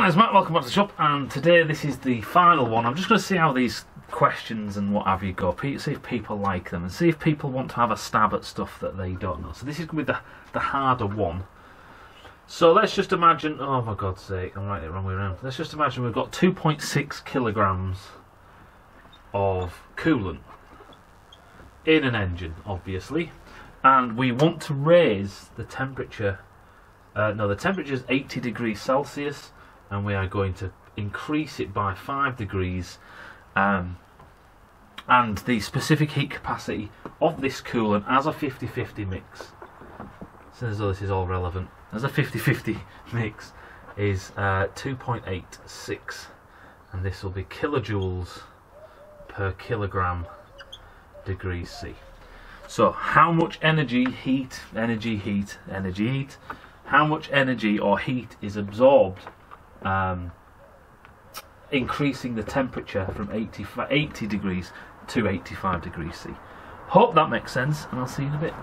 name's Matt, welcome back to the shop, and today this is the final one. I'm just going to see how these questions and what have you go, see if people like them, and see if people want to have a stab at stuff that they don't know. So this is going to be the, the harder one. So let's just imagine, oh my god's sake, I'm writing it wrong way around. Let's just imagine we've got 2.6 kilograms of coolant in an engine, obviously, and we want to raise the temperature. Uh, no, the temperature is 80 degrees Celsius, and we are going to increase it by 5 degrees. Um, and the specific heat capacity of this coolant as a 50 50 mix, since though this is all relevant, as a 50 50 mix is uh, 2.86, and this will be kilojoules per kilogram degrees C. So, how much energy, heat, energy, heat, energy, heat, how much energy or heat is absorbed, um, increasing the temperature from 80, 80 degrees to 85 degrees C. Hope that makes sense, and I'll see you in a bit.